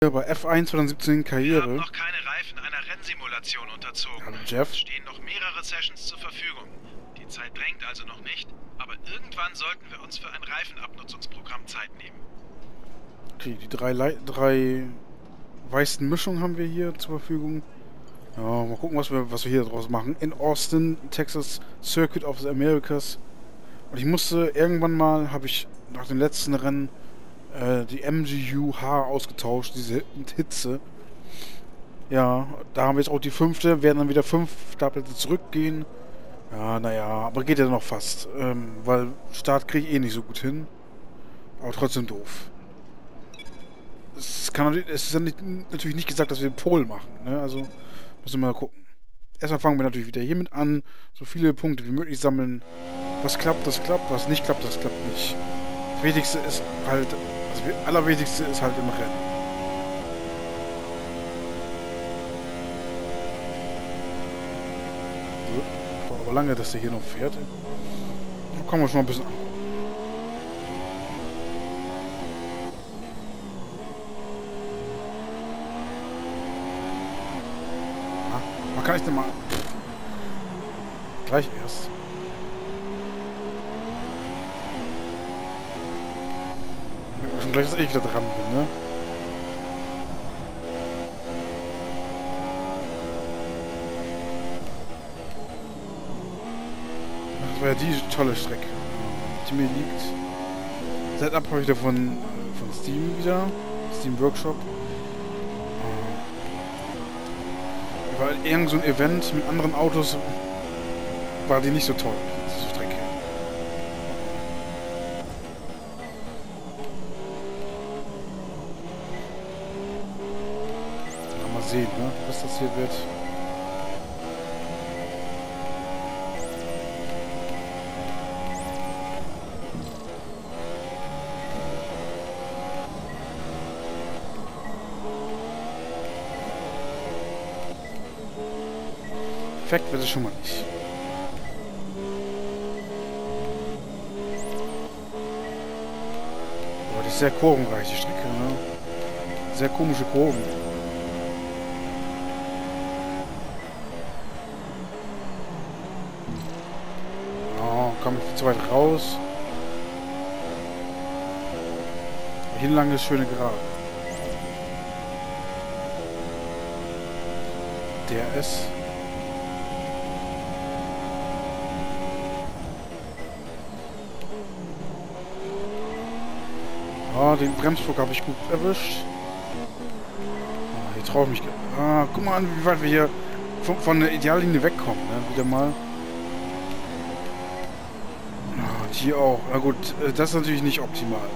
Bei F1 2017 Wir haben Karriere. noch keine Reifen einer Rennsimulation unterzogen. Hallo Jeff. Es stehen noch mehrere Sessions zur Verfügung. Die Zeit drängt also noch nicht, aber irgendwann sollten wir uns für ein Reifenabnutzungsprogramm Zeit nehmen. Okay, die drei, Lei drei weißen Mischungen haben wir hier zur Verfügung. Ja, mal gucken, was wir, was wir hier draus machen. In Austin, Texas Circuit of the Americas. Und ich musste irgendwann mal, habe ich nach dem letzten Rennen äh, die MGU-H ausgetauscht, diese Hitze. Ja, da haben wir jetzt auch die fünfte, werden dann wieder fünf Startplätze zurückgehen. Ja, naja, aber geht ja noch fast. Ähm, weil Start kriege ich eh nicht so gut hin. Aber trotzdem doof. Es, kann, es ist ja nicht, natürlich nicht gesagt, dass wir Pol machen. Ne? Also müssen wir mal gucken. Erstmal fangen wir natürlich wieder hiermit an. So viele Punkte wie möglich sammeln. Was klappt, das klappt. Was nicht klappt, das klappt nicht. Wichtigste ist halt, das Allerwichtigste ist halt im Rennen. So, aber lange, dass der hier noch fährt. Da kommen wir schon mal ein bisschen an. Ah, Man kann ich denn mal... Gleich erst. Schon gleich, dass ich wieder dran bin, ne? Das war ja die tolle Strecke, die mir liegt. Setup habe ich wieder von, Steam wieder. Steam Workshop. Äh, War irgend so ein Event mit anderen Autos. War die nicht so toll, diese Strecke. Ja, mal sehen, ne? Was das hier wird. Perfekt wird es schon mal nicht. Aber die ist sehr kurvenreich, die Strecke, ne? Sehr komische Kurven. Oh, komm ich zu weit raus. Hier lang schöne Gerade. Der ist. Ah, den Bremsdruck habe ich gut erwischt. Ah, hier traue ich mich. Ah, guck mal an, wie weit wir hier von, von der Ideallinie wegkommen. Ne? Wieder mal. Ah, und hier auch. Na gut, äh, das ist natürlich nicht optimal.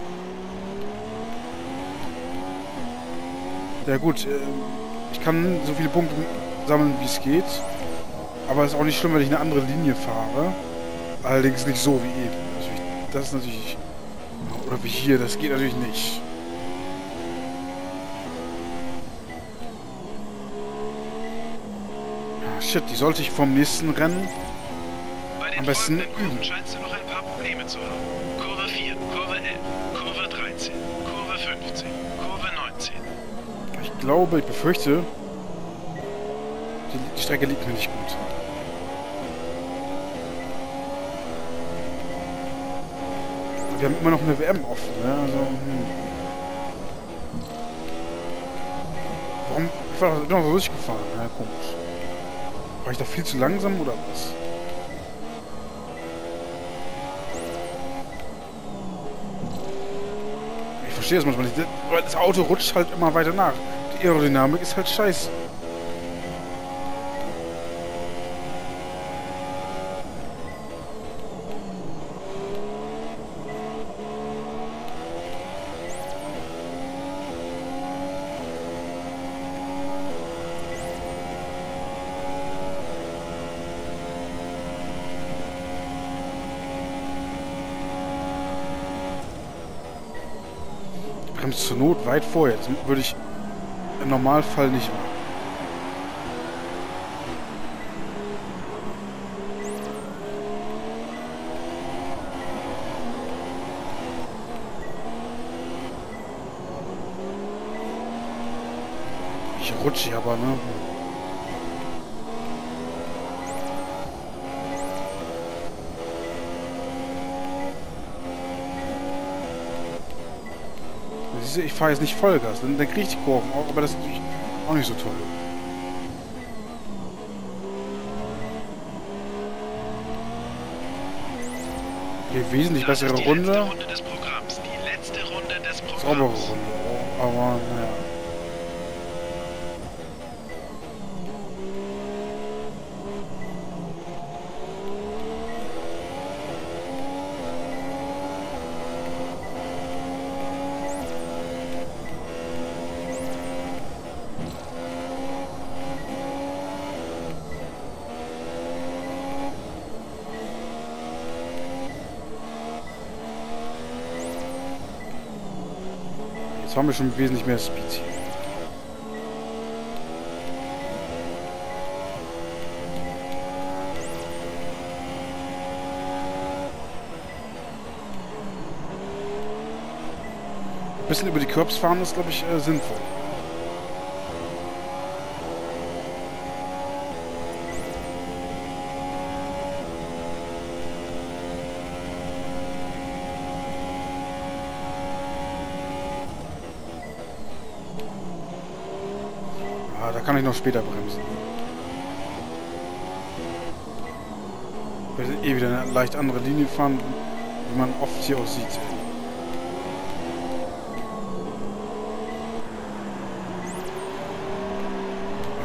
Ja gut, äh, ich kann so viele Punkte sammeln, wie es geht. Aber es ist auch nicht schlimm, wenn ich eine andere Linie fahre. Allerdings nicht so wie eben. Das ist natürlich... Oder wie hier, das geht natürlich nicht. Ah, shit, die sollte ich vom nächsten Rennen... Am besten üben. Haben. Kurve 4, Kurve 11, Kurve 13, Kurve 15, Kurve 19. Ich glaube, ich befürchte... Die, Strecke liegt mir nicht gut. Wir haben immer noch eine WM offen, ne? Also, hm. Warum? Ich war doch- so durchgefahren. Ja, komisch. War ich da viel zu langsam oder was? Verstehe das manchmal nicht. Das Auto rutscht halt immer weiter nach. Die Aerodynamik ist halt scheiße. Bremst zur Not weit vor jetzt. Würde ich im Normalfall nicht machen. Ich rutsche aber, ne? Ich fahre jetzt nicht Vollgas, dann, dann kriege ich die Kurven auch, aber das ist natürlich auch nicht so toll. Okay, wesentlich bessere Runde. Runde des Programms. Die letzte Runde des Programms. Saubere Runde, oh, aber naja. Jetzt haben wir schon wesentlich mehr Speed. Ein bisschen über die Curbs fahren ist, glaube ich, äh, sinnvoll. Kann ich noch später bremsen. Ich werde eh wieder eine leicht andere Linie fahren, wie man oft hier auch sieht.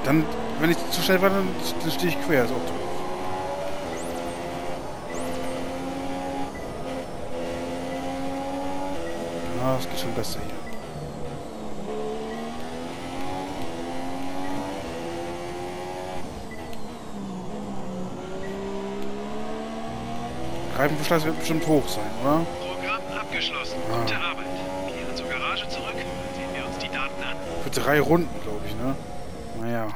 Dann, wenn ich zu schnell war, dann, dann stehe ich quer, ist auch doof. Ah, es geht schon besser hier. Reifenverschleiß wird bestimmt hoch sein, oder? Programm abgeschlossen. Ah. Gute Arbeit. Kehren zur Garage zurück. Sehen wir uns die Daten an. Für drei Runden, glaube ich, ne? Naja.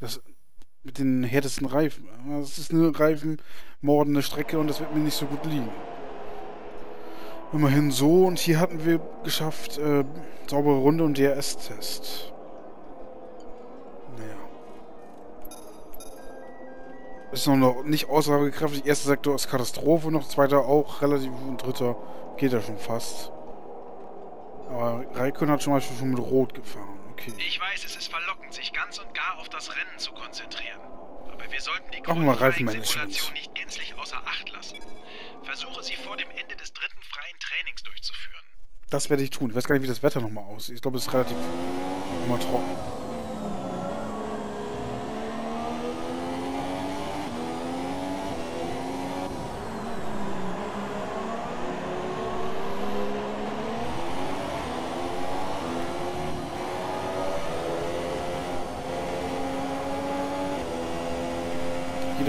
Das mit den härtesten Reifen. Das ist eine reifenmordende Strecke und das wird mir nicht so gut liegen. Immerhin so und hier hatten wir geschafft, äh, saubere Runde und DRS-Test. Ist noch, nicht aussagekräftig. Erster Sektor ist Katastrophe, noch zweiter auch relativ und dritter geht ja schon fast. Aber Raikön hat schon mal schon mit Rot gefahren. Okay. Ich weiß, es ist verlockend, sich ganz und gar auf das Rennen zu konzentrieren. Aber wir sollten die Reifenmanagement. nicht gänzlich außer Acht lassen. Versuche sie vor dem Ende des dritten freien Trainings durchzuführen. Das werde ich tun. Ich weiß gar nicht, wie das Wetter nochmal aussieht. Ich glaube, es ist relativ immer trocken.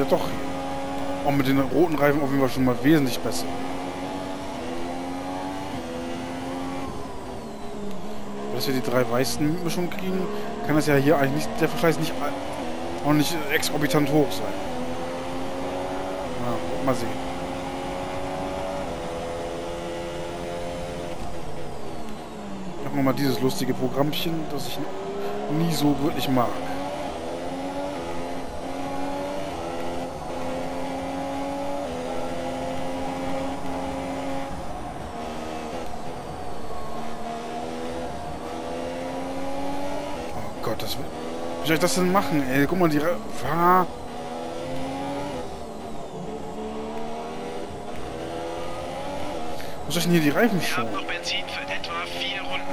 Er doch. Auch mit den roten Reifen auf jeden Fall schon mal wesentlich besser. dass wir die drei weißen Mischungen kriegen, kann das ja hier eigentlich nicht, der Verschleiß nicht auch nicht exorbitant hoch sein. Ja, mal sehen. Machen wir mal dieses lustige Programmchen, das ich nie so wirklich mag. Oh Gott, das will... Wie soll ich das denn machen, ey? Guck mal, die... Fahr... Wo soll ich denn hier die Reifen haben schonen? noch Benzin für etwa vier Runden.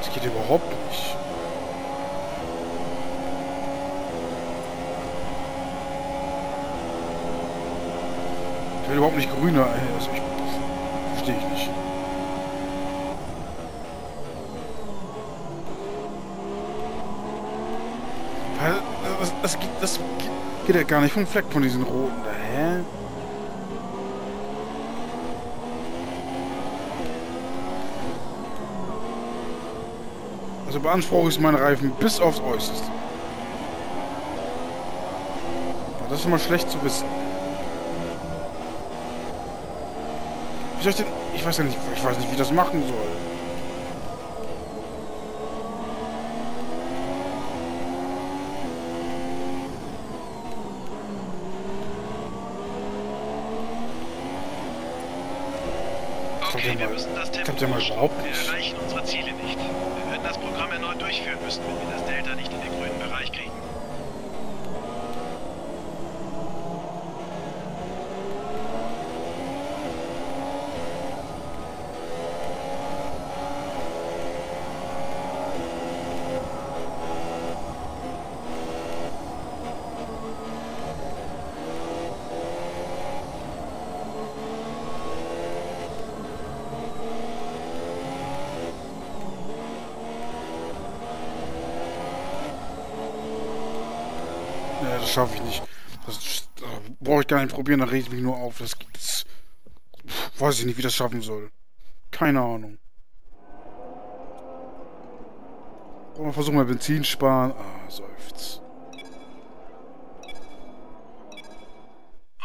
Das geht überhaupt nicht. Ich will überhaupt nicht grüner, ey. Ich... Verstehe ich nicht. Weil, Das, das, geht- das geht ja gar nicht vom Fleck von diesen roten da, hä? Also beanspruche ich meine Reifen bis aufs Äußerste. Das ist immer schlecht zu wissen. Wie soll ich denn... Ich weiß ja nicht, ich weiß nicht, wie das machen soll. Okay, wir müssen das Tempo ja mal überhaupt Wir erreichen unsere Ziele nicht. Wir werden das Programm erneut durchführen müssen, wenn wir das Delta nicht in den grünen Bereich kriegen. Ja, das schaffe ich nicht. Das, das brauche ich gar nicht probieren, da rege ich mich nur auf. Das, das weiß ich nicht, wie das schaffen soll. Keine Ahnung. Aber versuchen wir Benzin sparen. Ah, seufzt.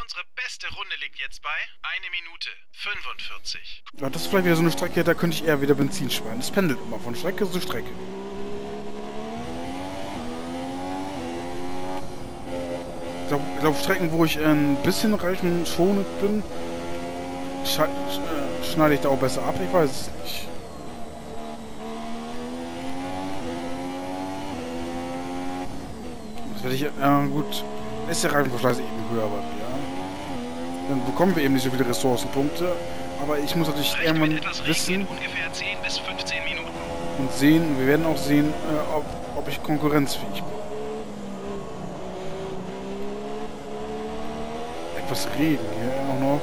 Unsere beste Runde liegt jetzt bei 1 Minute 45. Ja, das ist vielleicht wieder so eine Strecke, da könnte ich eher wieder Benzin sparen. Das pendelt immer von Strecke zu Strecke. Glaube, glaub, Strecken, wo ich ein bisschen reifenschonend bin, sche äh, schneide ich da auch besser ab. Ich weiß es nicht. Das werde ich, äh, gut, ist der Reifenverschleiß eben höher bei mir. Dann bekommen wir eben nicht so viele Ressourcenpunkte. Aber ich muss natürlich Recht mit irgendwann wissen in ungefähr 10 bis 15 Minuten. und sehen, wir werden auch sehen, äh, ob, ob ich konkurrenzfähig bin. Etwas Regen hier auch noch.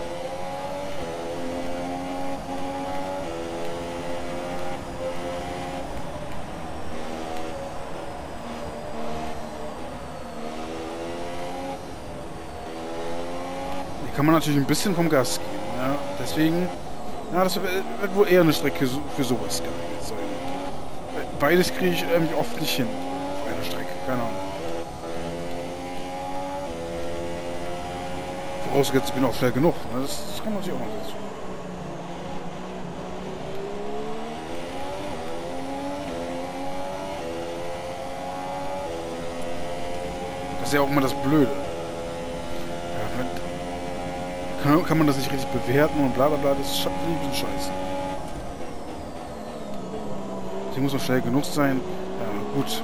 Hier kann man natürlich ein bisschen vom Gas gehen. Ja? Deswegen, ja, das wird wohl eher eine Strecke für sowas geeignet sein. Beides kriege ich irgendwie oft nicht hin. Auf einer Strecke, keine Ahnung. Vorausgesetzt, ich bin auch schnell genug. ne? Das, das kann man sich auch noch dazu. Das ist ja auch immer das Blöde. Ja, kann, kann man das nicht richtig bewerten und bla bla bla, das ist ein scheiße. Sie muss noch schnell genug sein. Ja, gut.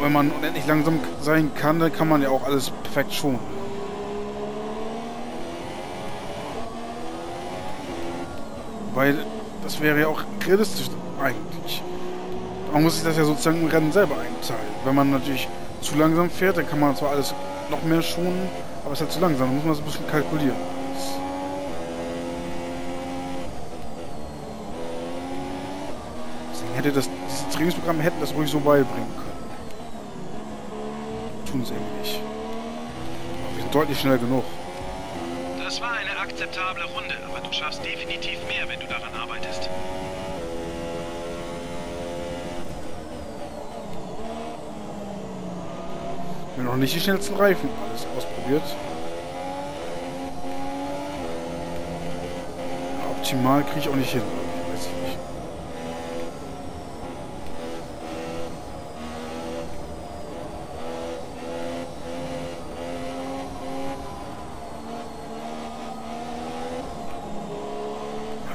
Wenn man unendlich langsam sein kann, dann kann man ja auch alles perfekt schonen. Weil das wäre ja auch realistisch eigentlich. Man muss sich das ja sozusagen im Rennen selber einteilen. Wenn man natürlich zu langsam fährt, dann kann man zwar alles noch mehr schonen, aber es ist halt zu langsam. Dann muss man das ein bisschen kalkulieren. Deswegen hätte das, diese Trainingsprogramme hätten das ruhig so beibringen können. Tun sie eben nicht. Aber wir sind deutlich schnell genug. Akzeptable Runde, aber du schaffst definitiv mehr, wenn du daran arbeitest. Wir haben noch nicht die schnellsten Reifen alles ausprobiert. Optimal kriege ich auch nicht hin. Weiß ich nicht.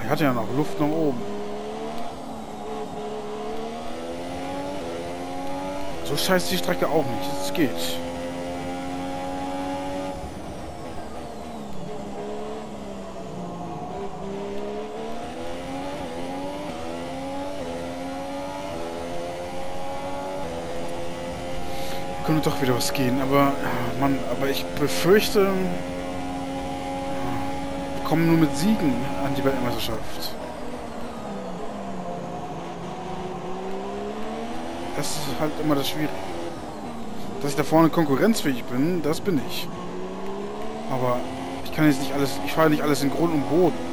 Er hat ja noch Luft nach oben. So scheiße die Strecke auch nicht. Es geht. Könnte doch wieder was gehen, aber ja, Mann, aber ich befürchte, kommen nur mit Siegen an die Weltmeisterschaft. Das ist halt immer das Schwierige. Dass ich da vorne konkurrenzfähig bin, das bin ich. Aber ich kann jetzt nicht alles, ich fahre nicht alles in Grund und Boden.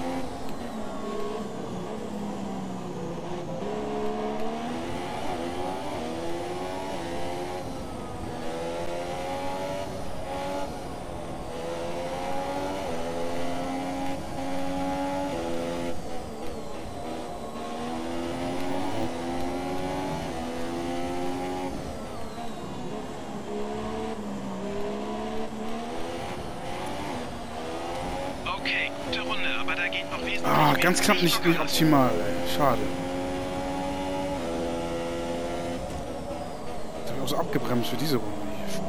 Ah, ganz knapp nicht, nicht optimal, ey. Schade. Jetzt habe ich auch so abgebremst für diese Runde hier schon.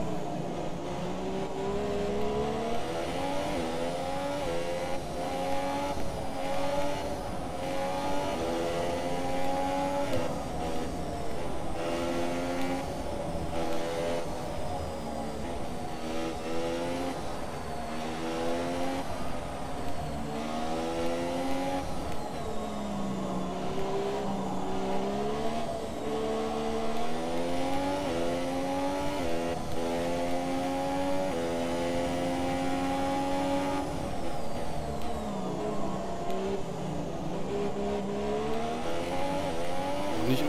Nicht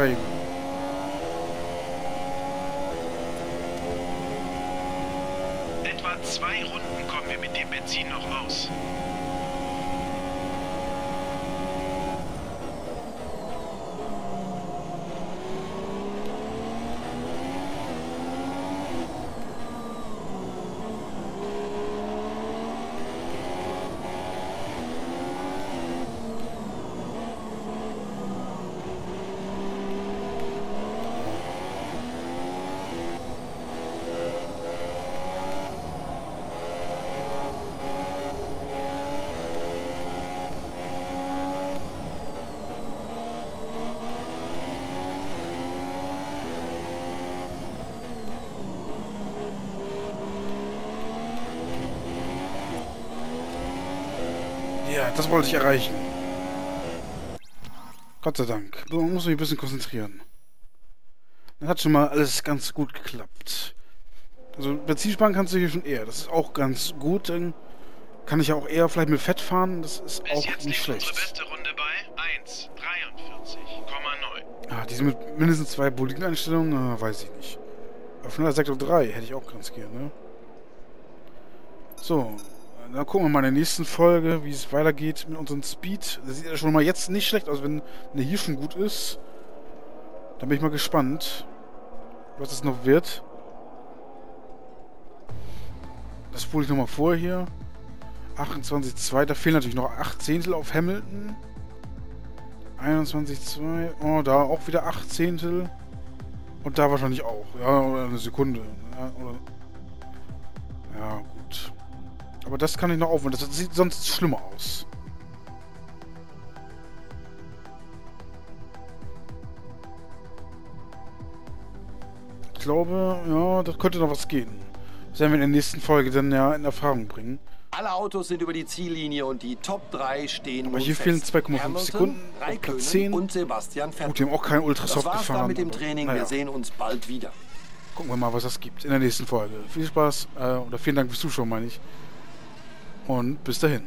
übertreiben. Etwa zwei Runden kommen wir mit dem Benzin noch aus. Ja, das wollte ich erreichen. Gott sei Dank. Man muss mich ein bisschen konzentrieren. Das hat schon mal alles ganz gut geklappt. Also Benzinsparen kannst du hier schon eher. Das ist auch ganz gut. Dann kann ich ja auch eher vielleicht mit Fett fahren. Das ist Bis auch jetzt nicht unsere schlecht. beste Runde bei 1,43,9. Ah, diese mit mindestens zwei Bolideneinstellungen, ah, weiß ich nicht. Auf schneller Sektor 3 hätte ich auch ganz gerne. So, dann gucken wir mal in der nächsten Folge, wie es weitergeht mit unserem Speed. Das sieht ja schon mal jetzt nicht schlecht aus, wenn der hier schon gut ist. Dann bin ich mal gespannt, was es noch wird. Das spule ich nochmal vor hier. 28,2, da fehlen natürlich noch 8 Zehntel auf Hamilton. 21,2. Oh, da auch wieder 8 Zehntel. Und da wahrscheinlich auch. Ja, oder eine Sekunde. Ja, oder ja. Aber das kann ich noch aufwenden. Das sieht sonst schlimmer aus. Ich glaube, ja, das könnte noch was gehen. Das werden wir in der nächsten Folge dann ja in Erfahrung bringen. Alle Autos sind über die Ziellinie und die Top 3 stehen Aber hier fehlen 2,5 Hamilton, Sekunden Platz Raikkonen 10. und Sebastian Vettel. Gut, die haben auch kein Ultrasoft das war's gefahren. dann mit dem Training. naja. Wir sehen uns bald wieder. Gucken wir mal, was das gibt in der nächsten Folge. Viel Spaß äh, oder vielen Dank fürs Zuschauen, meine ich und bis dahin.